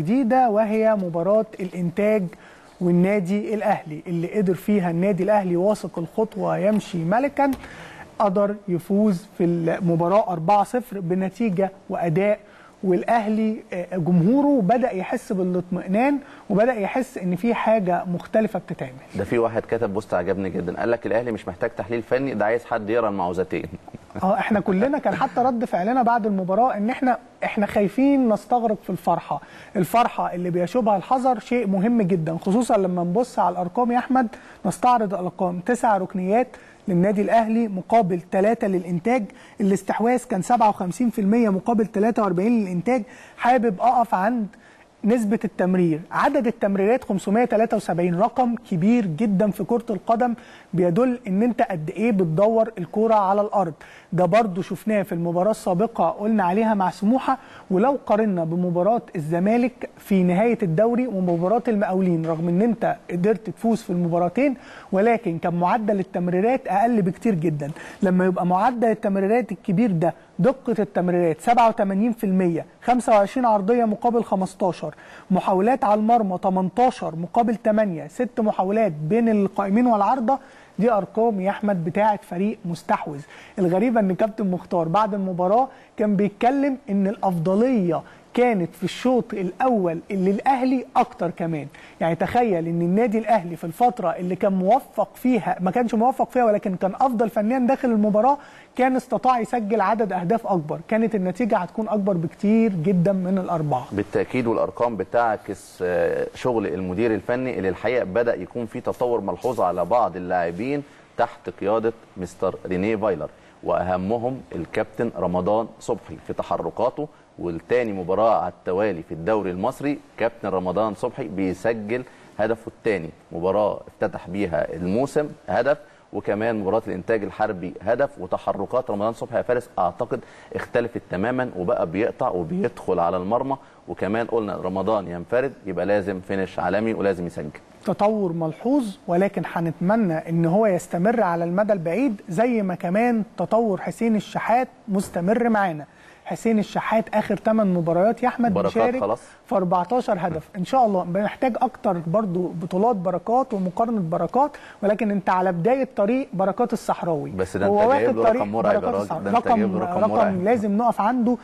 جديدة وهي مباراة الإنتاج والنادي الأهلي اللي قدر فيها النادي الأهلي واثق الخطوة يمشي ملكا قدر يفوز في المباراة 4-0 بنتيجة وأداء والأهلي آه، جمهوره بدأ يحس بالاطمئنان وبدأ يحس إن في حاجة مختلفة بتتعمل. ده في واحد كتب بوست عجبني جدا قال لك الأهلي مش محتاج تحليل فني ده عايز حد يقرأ المعوذتين. آه إحنا كلنا كان حتى رد فعلنا بعد المباراة إن إحنا إحنا خايفين نستغرق في الفرحة، الفرحة اللي بيشوبها الحذر شيء مهم جدا خصوصا لما نبص على الأرقام يا أحمد نستعرض الأرقام. تسع ركنيات للنادي الأهلي مقابل ثلاثة للإنتاج، الاستحواذ كان 57% مقابل 43 للإنتاج، حابب أقف عند نسبة التمرير. عدد التمريرات 573 رقم كبير جدا في كرة القدم بيدل إن أنت قد إيه بتدور الكرة على الأرض. ده برضو شفناه في المباراة السابقة قلنا عليها مع سموحة ولو قارنا بمباراة الزمالك في نهاية الدوري ومباراة المقاولين رغم إن أنت قدرت تفوز في المباراتين ولكن كان معدل التمريرات أقل بكتير جدا. لما يبقى معدل التمريرات الكبير ده دقة التمريرات 87% 25 عرضية مقابل 15 محاولات على المرمى 18 مقابل 8 ست محاولات بين القائمين والعارضة. دي أرقام يا أحمد بتاعه فريق مستحوذ. الغريبه إن كابتن مختار بعد المباراة كان بيتكلم إن الأفضلية كانت في الشوط الأول اللي الاهلي أكتر كمان. يعني تخيل إن النادي الأهلي في الفترة اللي كان موفق فيها ما كانش موفق فيها ولكن كان أفضل فنيا داخل المباراة كان استطاع يسجل عدد أهداف أكبر. كانت النتيجة هتكون أكبر بكتير جدا من الأربعة. بالتأكيد والأرقام بتعكس آه، شغل المدير الفني اللي الحقيقة بدأ يكون في تطور ملحوظ على بعض اللاعبين تحت قيادة مستر رينيه فايلر. وأهمهم الكابتن رمضان صبحي في تحركاته والتاني مباراة على التوالي في الدوري المصري كابتن رمضان صبحي بيسجل هدفه الثاني مباراة افتتح بيها الموسم هدف وكمان مباراة الإنتاج الحربي هدف وتحركات رمضان صبحي يا فارس أعتقد اختلفت تماما وبقى بيقطع وبيدخل على المرمى. وكمان قلنا رمضان ينفرد يبقى لازم فينش عالمي ولازم يسجل. تطور ملحوظ ولكن هنتمنى إن هو يستمر على المدى البعيد زي ما كمان تطور حسين الشحات مستمر معانا. حسين الشحات آخر 8 مباريات يا أحمد بيشارك خلاص. في 14 هدف. إن شاء الله محتاج أكتر برضو بطولات بركات ومقارنة بركات ولكن أنت على بداية طريق بركات الصحراوي. بس ده أنت جايب له رقم مرعب رقم رقم رقم. لازم نقف عنده.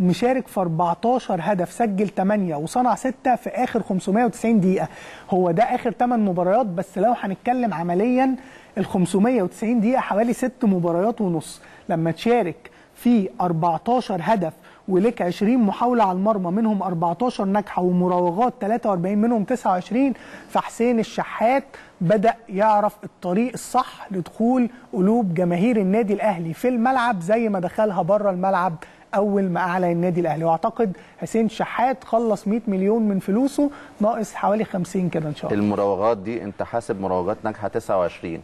مشارك في 14 هدف سجل 8 وصنع 6 في آخر 590 دقيقة. هو ده آخر 8 مباريات بس لو هنتكلم عمليا ال 590 دقيقة حوالي 6 مباريات ونص. لما تشارك في 14 هدف ولك 20 محاولة على المرمى منهم 14 ناجحة ومراوغات 43 منهم 29 فحسين الشحات بدأ يعرف الطريق الصح لدخول قلوب جماهير النادي الأهلي في الملعب زي ما دخلها بره الملعب أول ما أعلن النادي الأهلي. وأعتقد حسين شحات خلص 100 مليون من فلوسه ناقص حوالي 50 كده إن شاء الله. المراوغات دي أنت حاسب مراوغات ناجحة 29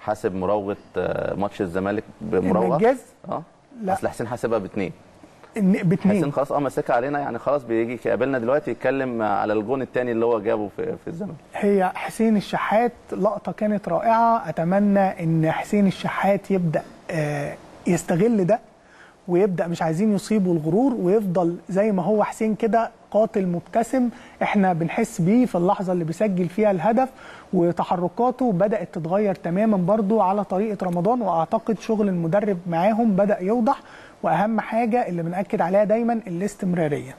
حاسب مراوغة آه، ماتش الزمالك بمراوغة؟ النجاز؟ آه. لا. أصل حسين حاسبها باثنين إن- حسين باتنين خلاص آه ماسكها علينا يعني خلاص بيجي يقابلنا دلوقتي يتكلم على الجون الثاني اللي هو جابه في في الزمالك هي حسين الشحات لقطة كانت رائعة. أتمنى إن حسين الشحات يبدأ آه، يستغل ده. ويبدأ مش عايزين يصيبوا الغرور ويفضل زي ما هو حسين كده قاتل مبتسم إحنا بنحس بيه في اللحظة اللي بيسجل فيها الهدف وتحركاته بدأت تتغير تماما برضو على طريقة رمضان وأعتقد شغل المدرب معاهم بدأ يوضح وأهم حاجة اللي بنأكد عليها دايما الاستمرارية.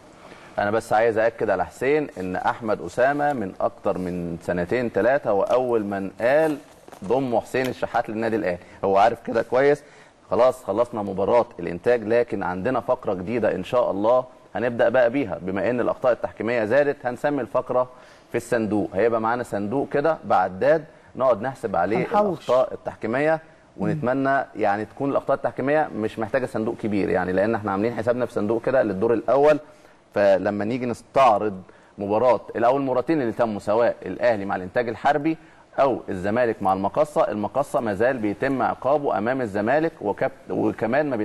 أنا بس عايز أأكد على حسين إن أحمد أسامة من أكتر من سنتين ثلاثة وأول من قال ضموا حسين الشحات للنادي الأهلي. هو عارف كده كويس خلاص خلصنا مباراة الإنتاج لكن عندنا فقرة جديدة إن شاء الله هنبدأ بقى بيها. بما إن الأخطاء التحكيمية زادت هنسمي الفقرة في الصندوق. هيبقى معانا صندوق كده بعداد نقعد نحسب عليه هنحوش. الأخطاء التحكيمية ونتمنى يعني تكون الأخطاء التحكيمية مش محتاجة صندوق كبير يعني لأن إحنا عاملين حسابنا في صندوق كده للدور الأول. فلما نيجي نستعرض مباراة الأول مباراتين اللي تموا سواء الأهلي مع الإنتاج الحربي أو الزمالك مع المقصه المقصه ما زال بيتم عقابه أمام الزمالك. وكمان ما